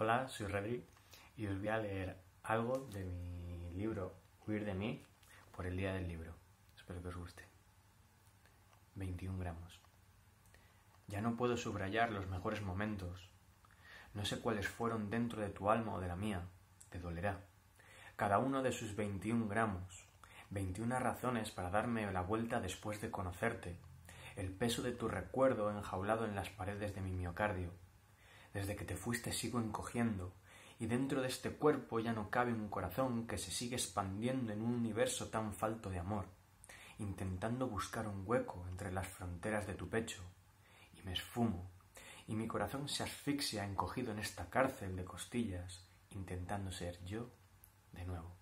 Hola, soy Redri y os voy a leer algo de mi libro Huir de mí por el Día del Libro. Espero que os guste. 21 gramos. Ya no puedo subrayar los mejores momentos. No sé cuáles fueron dentro de tu alma o de la mía. Te dolerá. Cada uno de sus 21 gramos. 21 razones para darme la vuelta después de conocerte. El peso de tu recuerdo enjaulado en las paredes de mi miocardio desde que te fuiste sigo encogiendo, y dentro de este cuerpo ya no cabe un corazón que se sigue expandiendo en un universo tan falto de amor, intentando buscar un hueco entre las fronteras de tu pecho, y me esfumo, y mi corazón se asfixia encogido en esta cárcel de costillas, intentando ser yo de nuevo.